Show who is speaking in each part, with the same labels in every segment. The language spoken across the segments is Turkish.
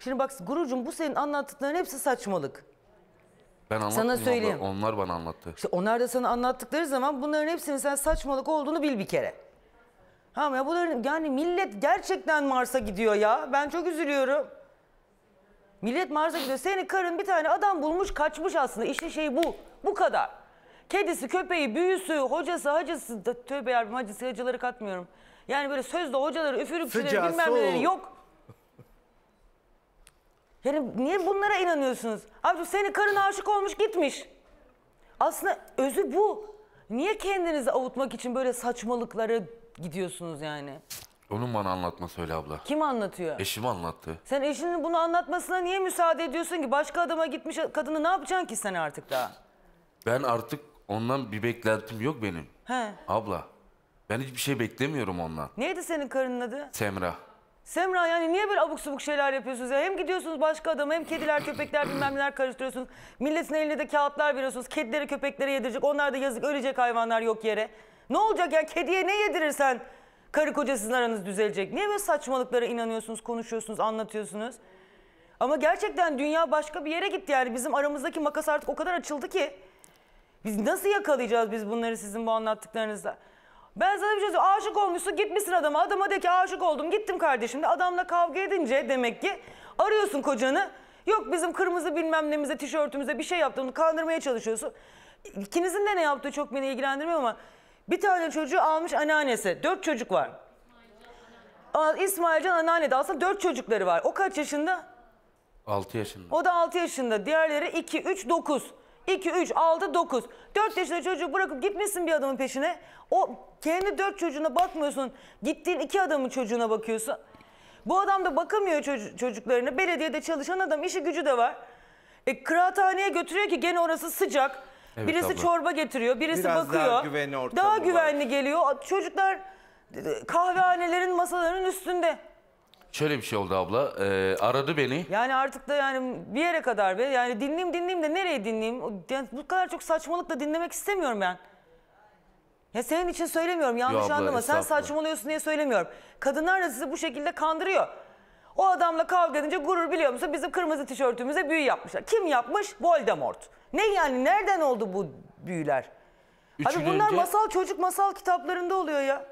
Speaker 1: Şimdi bak Gurucuğum bu senin anlattıkların hepsi saçmalık.
Speaker 2: Ben anlatmadım abla,
Speaker 1: söyleyeyim.
Speaker 2: Onlar bana anlattı.
Speaker 1: İşte onlar da sana anlattıkları zaman bunların hepsinin sen saçmalık olduğunu bil bir kere. Tamam ya bunların yani millet gerçekten Mars'a gidiyor ya. Ben çok üzülüyorum. Millet Mars'a gidiyor. Senin karın bir tane adam bulmuş kaçmış aslında. İşte şey bu. Bu kadar. Kedisi, köpeği, büyüsü, hocası, hacısı, da- tövbe yarabbim hacısı, hacıları katmıyorum. Yani böyle sözde hocaları, üfürükçüleri
Speaker 3: Sıcağı,
Speaker 1: bilmem neleri yok. Yani niye bunlara inanıyorsunuz? Abi senin karın aşık olmuş gitmiş. Aslında özü bu. Niye kendinizi avutmak için böyle saçmalıklara gidiyorsunuz yani?
Speaker 2: Onun bana anlatması öyle abla.
Speaker 1: Kim anlatıyor?
Speaker 2: Eşim anlattı.
Speaker 1: Sen eşinin bunu anlatmasına niye müsaade ediyorsun ki? Başka adama gitmiş kadını ne yapacaksın ki sen artık daha?
Speaker 2: Ben artık ondan bir beklentim yok benim.
Speaker 1: He.
Speaker 2: Abla. Ben hiçbir şey beklemiyorum ondan.
Speaker 1: Neydi senin karının adı?
Speaker 2: Semra.
Speaker 1: Semra yani niye böyle abuk subuk şeyler yapıyorsunuz ya? Hem gidiyorsunuz başka adama hem kediler köpekler bilmem neler karıştırıyorsunuz. Milletin eline de kağıtlar veriyorsunuz. Kedileri köpeklere yedirecek. Onlar da yazık ölecek hayvanlar yok yere. Ne olacak ya kediye ne yedirirsen karı koca sizin aranız düzelecek. Niye böyle saçmalıklara inanıyorsunuz, konuşuyorsunuz, anlatıyorsunuz? Ama gerçekten dünya başka bir yere gitti yani. Bizim aramızdaki makas artık o kadar açıldı ki. Biz nasıl yakalayacağız biz bunları sizin bu anlattıklarınızda? Ben sana bir şey söyleyeyim. Aşık olmuşsun gitmişsin adama. Adama de ki aşık oldum gittim kardeşim de. Adamla kavga edince demek ki arıyorsun kocanı. Yok bizim kırmızı bilmem nemize tişörtümüze bir şey yaptığını kandırmaya çalışıyorsun. İkinizin de ne yaptığı çok beni ilgilendirmiyor ama bir tane çocuğu almış anneannesi. Dört çocuk var. İsmailcan anneanne de aslında dört çocukları var. O kaç yaşında?
Speaker 2: 6 yaşında.
Speaker 1: O da 6 yaşında. Diğerleri 2, 3, 9. 2, 3, 6, 9. 4 yaşında çocuğu bırakıp gitmişsin bir adamın peşine. O kendi 4 çocuğuna bakmıyorsun. Gittiğin iki adamın çocuğuna bakıyorsun. Bu adam da bakamıyor çocu- çocuklarına. Belediyede çalışan adam işi gücü de var. E, kıraathaneye götürüyor ki gene orası sıcak.
Speaker 2: Evet
Speaker 1: birisi
Speaker 2: abla.
Speaker 1: çorba getiriyor, birisi
Speaker 3: Biraz
Speaker 1: bakıyor.
Speaker 3: daha güvenli ortamı
Speaker 1: Daha
Speaker 3: var.
Speaker 1: güvenli geliyor. Çocuklar e, kahvehanelerin masalarının üstünde.
Speaker 2: Şöyle bir şey oldu abla. Ee, aradı beni.
Speaker 1: Yani artık da yani bir yere kadar be. Yani dinleyeyim dinleyeyim de nereye dinleyeyim? Yani bu kadar çok saçmalık da dinlemek istemiyorum ben. Ya senin için söylemiyorum yanlış
Speaker 2: abla,
Speaker 1: anlama. Sen
Speaker 2: estağfurullah.
Speaker 1: saçmalıyorsun diye söylemiyorum. Kadınlar da sizi bu şekilde kandırıyor. O adamla kavga edince gurur biliyor musun? Bizim kırmızı tişörtümüze büyü yapmışlar. Kim yapmış? Voldemort. Ne yani? Nereden oldu bu büyüler?
Speaker 2: Üç
Speaker 1: Abi
Speaker 2: gün
Speaker 1: bunlar
Speaker 2: önce-
Speaker 1: masal çocuk masal kitaplarında oluyor ya.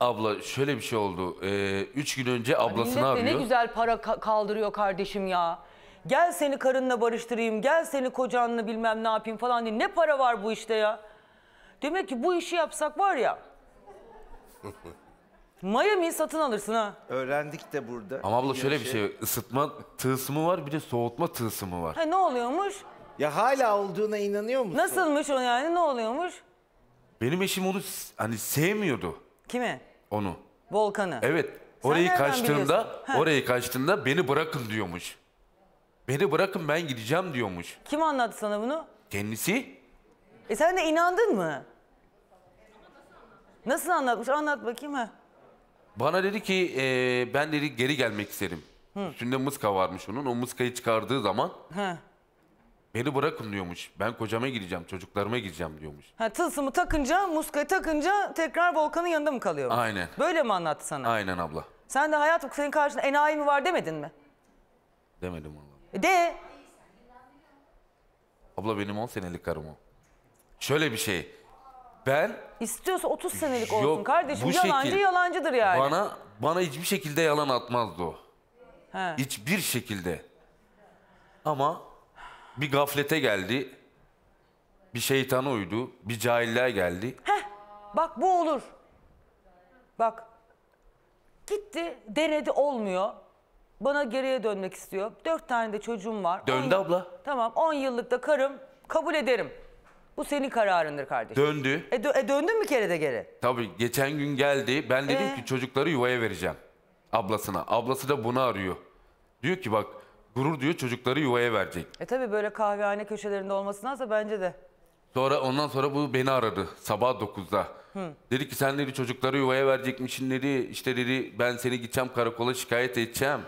Speaker 2: Abla şöyle bir şey oldu. Ee, üç gün önce ablasını
Speaker 1: Millet de
Speaker 2: arıyor.
Speaker 1: ne güzel para ka- kaldırıyor kardeşim ya. Gel seni karınla barıştırayım, gel seni kocanla bilmem ne yapayım falan diye. Ne para var bu işte ya. Demek ki bu işi yapsak var ya. Miami'yi satın alırsın ha.
Speaker 3: Öğrendik de burada.
Speaker 2: Ama abla şöyle bir şey. ısıtma tılsımı var bir de soğutma tılsımı var.
Speaker 1: Ha ne oluyormuş?
Speaker 3: Ya hala olduğuna inanıyor musun?
Speaker 1: Nasılmış o yani ne oluyormuş?
Speaker 2: Benim eşim onu s- hani sevmiyordu
Speaker 1: Kimi?
Speaker 2: onu.
Speaker 1: Volkan'ı.
Speaker 2: Evet.
Speaker 1: Sen
Speaker 2: Orayı
Speaker 1: nereden
Speaker 2: kaçtığında,
Speaker 1: biliyorsun? Ha.
Speaker 2: orayı kaçtığında beni bırakın diyormuş. Beni bırakın ben gideceğim diyormuş.
Speaker 1: Kim anlattı sana bunu?
Speaker 2: Kendisi
Speaker 1: E sen de inandın mı? Nasıl anlatmış? Anlat bakayım ha.
Speaker 2: bana dedi ki "Ee, ben dedi geri gelmek isterim. Üstünde mıska varmış onun. O mıskayı çıkardığı zaman
Speaker 1: Ha.
Speaker 2: Beni bırakın diyormuş. Ben kocama gideceğim, çocuklarıma gideceğim diyormuş.
Speaker 1: Ha tılsımı takınca, muskayı takınca tekrar Volkan'ın yanında mı kalıyor?
Speaker 2: Aynen.
Speaker 1: Böyle mi anlattı sana?
Speaker 2: Aynen abla.
Speaker 1: Sen de hayat senin karşında enayi mi var demedin mi?
Speaker 2: Demedim abla.
Speaker 1: E de.
Speaker 2: Abla benim 10 senelik karım o. Şöyle bir şey. Ben
Speaker 1: istiyorsa 30 senelik olsun
Speaker 2: Yok,
Speaker 1: kardeşim. Yalancı
Speaker 2: şekil.
Speaker 1: yalancıdır yani.
Speaker 2: bana bana hiçbir şekilde yalan atmazdı o.
Speaker 1: He.
Speaker 2: Hiçbir şekilde. Ama bir gaflete geldi. Bir şeytana uydu. Bir cahilliğe geldi.
Speaker 1: Bak bu olur. Bak. Gitti denedi olmuyor. Bana geriye dönmek istiyor. Dört tane de çocuğum var.
Speaker 2: Döndü
Speaker 1: On-
Speaker 2: abla.
Speaker 1: Tamam 10 yıllık da karım kabul ederim. Bu senin kararındır kardeşim.
Speaker 2: Döndü.
Speaker 1: E, dö- e döndün mü kere de geri?
Speaker 2: Tabii geçen gün geldi. Ben dedim
Speaker 1: Ee?
Speaker 2: ki çocukları yuvaya vereceğim. Ablasına. Ablası da bunu arıyor. Diyor ki bak gurur diyor çocukları yuvaya verecek.
Speaker 1: E tabi böyle kahvehane köşelerinde olmasındansa bence de.
Speaker 2: Sonra ondan sonra bu beni aradı sabah 9'da. Dedi ki sen dedi çocukları yuvaya verecekmişsin dedi. İşte dedi ben seni gideceğim karakola şikayet edeceğim.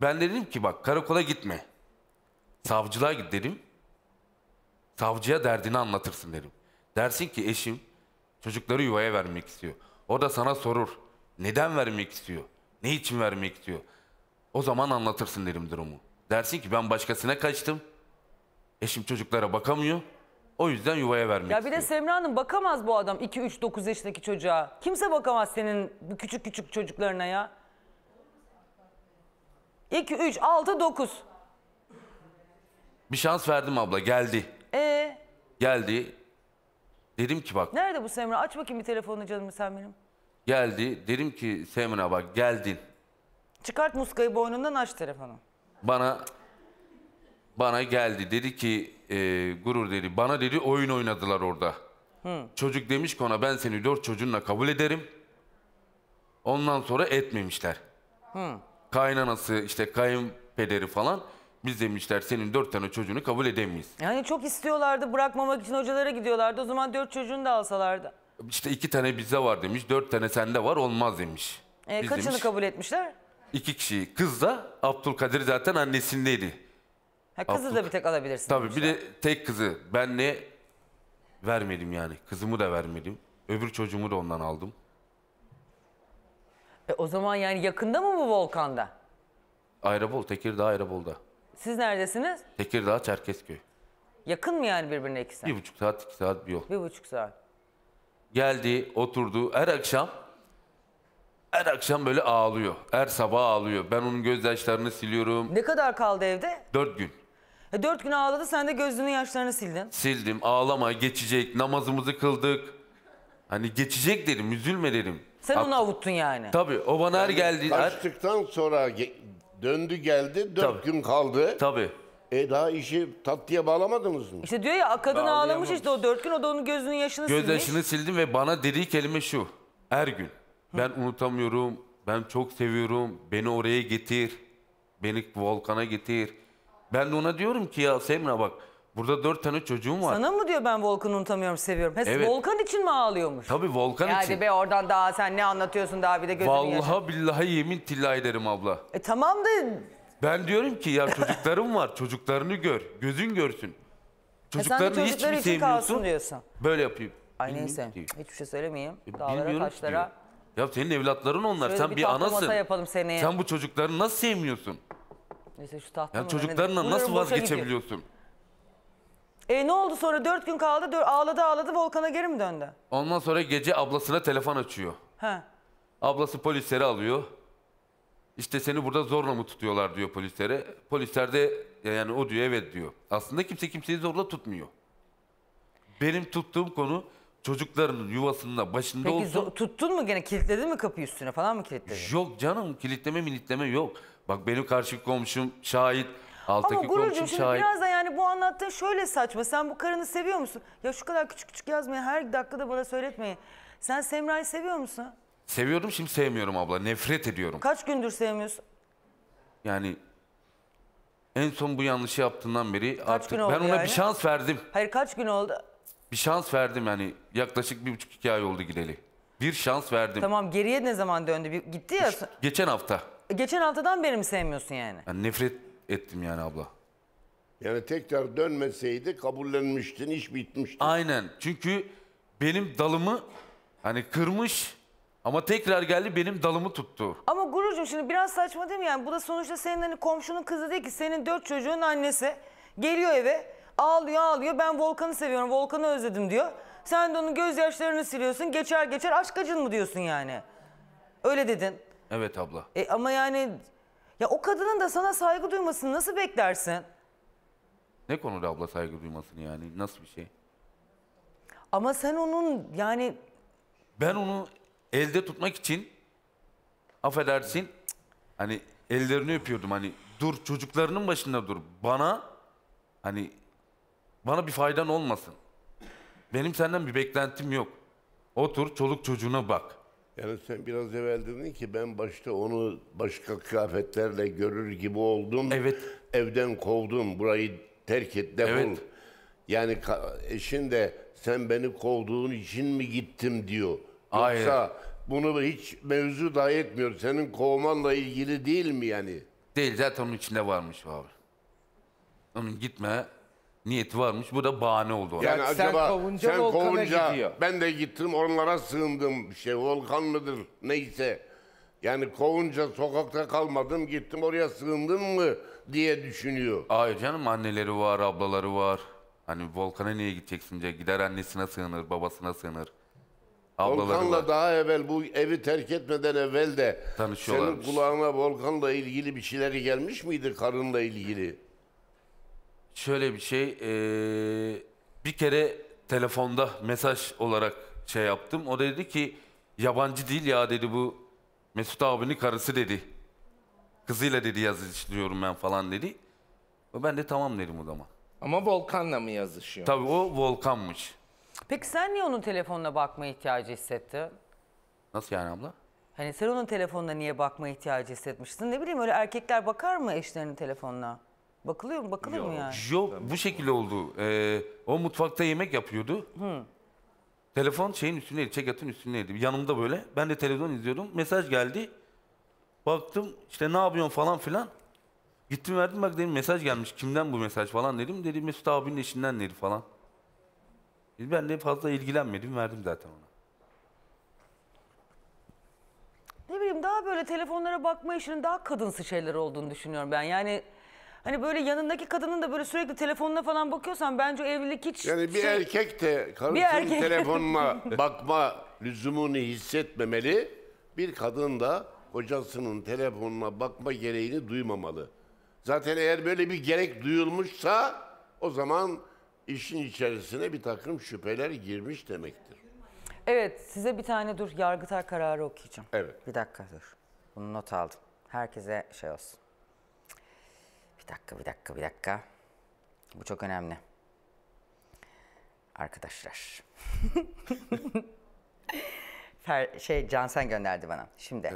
Speaker 2: Ben de dedim ki bak karakola gitme. Savcılığa git dedim. Savcıya derdini anlatırsın dedim. Dersin ki eşim çocukları yuvaya vermek istiyor. O da sana sorur. Neden vermek istiyor? Ne için vermek istiyor? O zaman anlatırsın derim durumu. Dersin ki ben başkasına kaçtım. Eşim çocuklara bakamıyor. O yüzden yuvaya vermek
Speaker 1: Ya bir de
Speaker 2: istiyor.
Speaker 1: Semra Hanım bakamaz bu adam 2 3 9 yaşındaki çocuğa. Kimse bakamaz senin bu küçük küçük çocuklarına ya. 2 3 6 9.
Speaker 2: Bir şans verdim abla geldi.
Speaker 1: E
Speaker 2: Geldi. Dedim ki bak
Speaker 1: nerede bu Semra? Aç bakayım bir telefonunu canım sen benim.
Speaker 2: geldi. Dedim ki Semra bak geldin.
Speaker 1: Çıkart muskayı boynundan aç telefonu.
Speaker 2: Bana bana geldi. Dedi ki e, gurur dedi. Bana dedi oyun oynadılar orada. Çocuk demiş ki ona ben seni dört çocuğunla kabul ederim. Ondan sonra etmemişler. Kaynanası işte kayınpederi falan biz demişler senin dört tane çocuğunu kabul edemeyiz.
Speaker 1: Yani çok istiyorlardı bırakmamak için hocalara gidiyorlardı. O zaman dört çocuğunu da alsalardı.
Speaker 2: İşte iki tane bizde var demiş. Dört tane sende var olmaz demiş.
Speaker 1: E,
Speaker 2: Biz
Speaker 1: kaçını
Speaker 2: demiş,
Speaker 1: kabul etmişler?
Speaker 2: İki kişi. Kız da Abdülkadir zaten annesindeydi.
Speaker 1: Ha, kızı
Speaker 2: Abdül-
Speaker 1: da bir tek alabilirsin.
Speaker 2: Tabii bir de tek kızı. Ben ne vermedim yani. Kızımı da vermedim. Öbür çocuğumu da ondan aldım.
Speaker 1: E, o zaman yani yakında mı bu volkanda?
Speaker 2: Ayrabol, Tekirdağ Ayrabolu'da.
Speaker 1: Siz neredesiniz?
Speaker 2: Tekirdağ, Çerkezköy.
Speaker 1: Yakın mı yani birbirine ikisi?
Speaker 2: Bir buçuk saat, iki saat bir yol.
Speaker 1: Bir buçuk saat.
Speaker 2: Geldi, oturdu. Her akşam, her akşam böyle ağlıyor. Her sabah ağlıyor. Ben onun gözyaşlarını siliyorum.
Speaker 1: Ne kadar kaldı evde?
Speaker 2: Dört gün.
Speaker 1: E, dört gün ağladı sen de gözünün yaşlarını sildin.
Speaker 2: Sildim, ağlama, geçecek. Namazımızı kıldık. Hani geçecek dedim, üzülme dedim.
Speaker 1: Sen onu avuttun yani.
Speaker 2: Tabii, o bana her geldi. Her...
Speaker 4: Kaçtıktan sonra ge- döndü geldi. Dört
Speaker 2: Tabii.
Speaker 4: gün kaldı.
Speaker 2: Tabii.
Speaker 4: E daha işi tatlıya bağlamadınız mı?
Speaker 1: İşte diyor ya kadın ağlamış işte o dört gün o da onun gözünün yaşını silmiş.
Speaker 2: Gözyaşını sildim ve bana dediği kelime şu. Her gün. Ben unutamıyorum. Ben çok seviyorum. Beni oraya getir. Beni volkana getir. Ben de ona diyorum ki ya Semra bak burada dört tane çocuğum var.
Speaker 1: Sana mı diyor ben Volkan'ı unutamıyorum seviyorum. He,
Speaker 2: Evet.
Speaker 1: Volkan için mi ağlıyormuş?
Speaker 2: Tabii volkan
Speaker 1: Ya
Speaker 2: için.
Speaker 1: Be oradan daha sen ne anlatıyorsun daha bir de gözünün yaşı.
Speaker 2: Vallahi billahi yemin tillahi ederim abla.
Speaker 1: E tamam da
Speaker 2: Ben diyorum ki ya çocuklarım var. Çocuklarını gör. Gözün görsün.
Speaker 1: e sen de
Speaker 2: Çocuklarını hiç
Speaker 1: çocukları
Speaker 2: mi
Speaker 1: için kalsın
Speaker 2: sevmiyorsun?
Speaker 1: diyorsun.
Speaker 2: Böyle yapayım.
Speaker 1: Ay
Speaker 2: Bilmiyorum
Speaker 1: neyse hiçbir şey söylemeyeyim.
Speaker 2: E,
Speaker 1: Dağlara
Speaker 2: bilmiyorum ki
Speaker 1: taşlara.
Speaker 2: diyor. Ya senin evlatların onlar.
Speaker 1: Şöyle
Speaker 2: Sen
Speaker 1: bir tahta
Speaker 2: anasın.
Speaker 1: yapalım seneye.
Speaker 2: Sen bu çocukları nasıl sevmiyorsun?
Speaker 1: Neyse şu tahta
Speaker 2: Yani
Speaker 1: mı
Speaker 2: çocuklarına
Speaker 1: Bunların
Speaker 2: nasıl
Speaker 1: boşa gidiyor.
Speaker 2: vazgeçebiliyorsun?
Speaker 1: E ne oldu sonra dört gün kaldı dör, ağladı ağladı Volkan'a geri mi döndü?
Speaker 2: Ondan sonra gece ablasına telefon açıyor.
Speaker 1: Ha.
Speaker 2: Ablası polisleri alıyor. İşte seni burada zorla mı tutuyorlar diyor polislere. Polisler de yani o diyor evet diyor. Aslında kimse kimseyi zorla tutmuyor. Benim tuttuğum konu çocuklarının yuvasında başında
Speaker 1: Peki
Speaker 2: olsun.
Speaker 1: zo- tuttun mu gene kilitledin mi kapıyı üstüne falan mı kilitledin?
Speaker 2: Yok canım kilitleme militleme yok. Bak benim karşı komşum şahit. Alttaki
Speaker 1: Ama Gururcuğum şimdi
Speaker 2: şahit.
Speaker 1: biraz da yani bu anlattığın şöyle saçma. Sen bu karını seviyor musun? Ya şu kadar küçük küçük yazmayın. Her dakikada bana söyletmeyin. Sen Semra'yı seviyor musun?
Speaker 2: Seviyorum şimdi sevmiyorum abla. Nefret ediyorum.
Speaker 1: Kaç gündür sevmiyorsun?
Speaker 2: Yani en son bu yanlışı yaptığından beri artık
Speaker 1: gün oldu
Speaker 2: ben ona
Speaker 1: yani?
Speaker 2: bir şans verdim.
Speaker 1: Hayır kaç gün oldu?
Speaker 2: Bir şans verdim yani yaklaşık bir buçuk iki ay oldu gideli. Bir şans verdim.
Speaker 1: Tamam geriye ne zaman döndü? Bir, gitti ya.
Speaker 2: Geçen hafta.
Speaker 1: Geçen haftadan beri mi sevmiyorsun yani?
Speaker 2: Yani nefret ettim yani abla.
Speaker 4: Yani tekrar dönmeseydi kabullenmiştin, iş bitmişti.
Speaker 2: Aynen çünkü benim dalımı hani kırmış ama tekrar geldi benim dalımı tuttu.
Speaker 1: Ama Gururcuğum şimdi biraz saçma değil mi? Yani bu da sonuçta senin hani komşunun kızı değil ki. Senin dört çocuğun annesi. Geliyor eve ağlıyor ağlıyor. Ben Volkan'ı seviyorum, Volkan'ı özledim diyor. Sen de onun gözyaşlarını siliyorsun. Geçer geçer aşk acın mı diyorsun yani? Öyle dedin.
Speaker 2: Evet abla.
Speaker 1: E ama yani ya o kadının da sana saygı duymasını nasıl beklersin?
Speaker 2: Ne konuda abla saygı duymasını yani nasıl bir şey?
Speaker 1: Ama sen onun yani
Speaker 2: Ben onu elde tutmak için affedersin hani ellerini öpüyordum hani dur çocuklarının başında dur bana hani bana bir faydan olmasın. Benim senden bir beklentim yok. Otur çoluk çocuğuna bak.
Speaker 4: Yani sen biraz evvel dedin ki ben başta onu başka kıyafetlerle görür gibi oldum.
Speaker 2: Evet.
Speaker 4: Evden kovdum, burayı terk et, defol.
Speaker 2: Evet.
Speaker 4: Yani eşin de sen beni kovduğun için mi gittim diyor.
Speaker 2: Hayır.
Speaker 4: Yoksa bunu hiç mevzu dahi etmiyor. Senin kovmanla ilgili değil mi yani?
Speaker 2: Değil zaten onun içinde varmış abi. Onun gitme niyeti varmış. Bu da bahane oldu ona.
Speaker 4: Yani
Speaker 3: Ya sen
Speaker 4: acaba
Speaker 3: kovunca
Speaker 4: sen
Speaker 3: Volkan'a
Speaker 4: kovunca
Speaker 3: gidiyor.
Speaker 4: ben de gittim onlara sığındım. Şey Volkan mıdır neyse. Yani kovunca sokakta kalmadım gittim oraya sığındım mı diye düşünüyor.
Speaker 2: Hayır canım anneleri var, ablaları var. Hani Volkan'a niye gideceksin diye. Gider annesine sığınır, babasına sığınır. Ablaları
Speaker 4: Volkan'la daha evvel bu evi terk etmeden evvel de senin
Speaker 2: Tanışıyorlarmış.
Speaker 4: kulağına Volkan'la ilgili bir şeyleri gelmiş miydi karınla ilgili?
Speaker 2: Şöyle bir şey, eee, bir kere telefonda mesaj olarak şey yaptım. O da dedi ki yabancı değil ya dedi bu Mesut abinin karısı dedi. Kızıyla dedi yazışıyorum ben falan dedi. Ben de tamam dedim o zaman.
Speaker 5: Ama Volkan'la mı yazışıyor?
Speaker 2: Tabii o Volkan'mış.
Speaker 1: Peki sen niye onun telefonuna bakma ihtiyacı hissettin?
Speaker 2: Nasıl yani abla?
Speaker 1: Hani sen onun telefonuna niye bakma ihtiyacı hissetmiştin? Ne bileyim öyle erkekler bakar mı eşlerinin telefonuna? Bakılıyor mu? Bakılır mı yani?
Speaker 2: Yok bu şekilde oldu. Ee, o mutfakta yemek yapıyordu. Telefon şeyin üstündeydi, çekyatın üstündeydi. Yanımda böyle. Ben de televizyon izliyordum. Mesaj geldi. Baktım işte ne yapıyorsun falan filan. Gittim verdim bak dedim mesaj gelmiş. Kimden bu mesaj falan dedim. Dedi Mesut abinin eşinden dedi falan. Ben de fazla ilgilenmedim verdim zaten ona.
Speaker 1: Ne bileyim daha böyle telefonlara bakma işinin daha kadınsı şeyler olduğunu düşünüyorum ben. Yani hani böyle yanındaki kadının da böyle sürekli telefonuna falan bakıyorsan bence o evlilik hiç
Speaker 4: Yani bir
Speaker 1: şey-
Speaker 4: erkek de karısının
Speaker 1: erkek-
Speaker 4: telefonuna bakma lüzumunu hissetmemeli. Bir kadın da kocasının telefonuna bakma gereğini duymamalı. Zaten eğer böyle bir gerek duyulmuşsa o zaman işin içerisine bir takım şüpheler girmiş demektir.
Speaker 1: Evet size bir tane dur Yargıtay kararı okuyacağım.
Speaker 4: Evet.
Speaker 1: Bir dakika dur. Bunu not aldım. Herkese şey olsun. Bir dakika bir dakika bir dakika. Bu çok önemli. Arkadaşlar. Fer, şey Cansen gönderdi bana. Şimdi.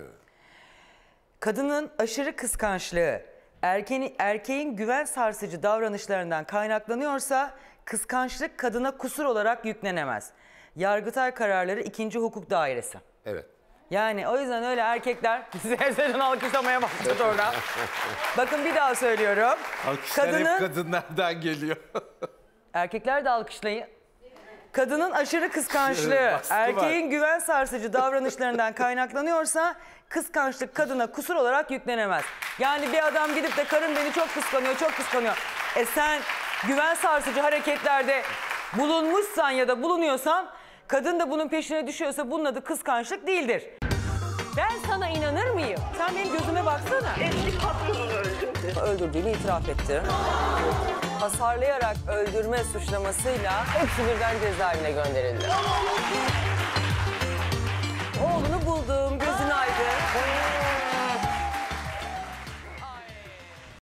Speaker 1: Kadının aşırı kıskançlığı erkeğin, erkeğin güven sarsıcı davranışlarından kaynaklanıyorsa kıskançlık kadına kusur olarak yüklenemez. Yargıtay kararları 2. Hukuk Dairesi.
Speaker 4: Evet.
Speaker 1: Yani o yüzden öyle erkekler Sezer'in alkışlamaya başladı orada. Bakın bir daha söylüyorum.
Speaker 5: Alkışlar hep
Speaker 1: Kadının,
Speaker 5: kadınlardan geliyor.
Speaker 1: erkekler de alkışlayın. Kadının aşırı kıskançlığı
Speaker 5: baskı var.
Speaker 1: erkeğin güven sarsıcı davranışlarından kaynaklanıyorsa kıskançlık kadına kusur olarak yüklenemez. Yani bir adam gidip de karım beni çok kıskanıyor, çok kıskanıyor. E sen güven sarsıcı hareketlerde bulunmuşsan ya da bulunuyorsan kadın da bunun peşine düşüyorsa bunun adı kıskançlık değildir. Ben sana inanır mıyım? Sen benim gözüme baksana.
Speaker 6: Eski patronunu öldürdü.
Speaker 1: Öldürdüğünü itiraf etti. Hasarlayarak öldürme suçlamasıyla hepsi birden cezaevine gönderildi. Oğlunu buldu.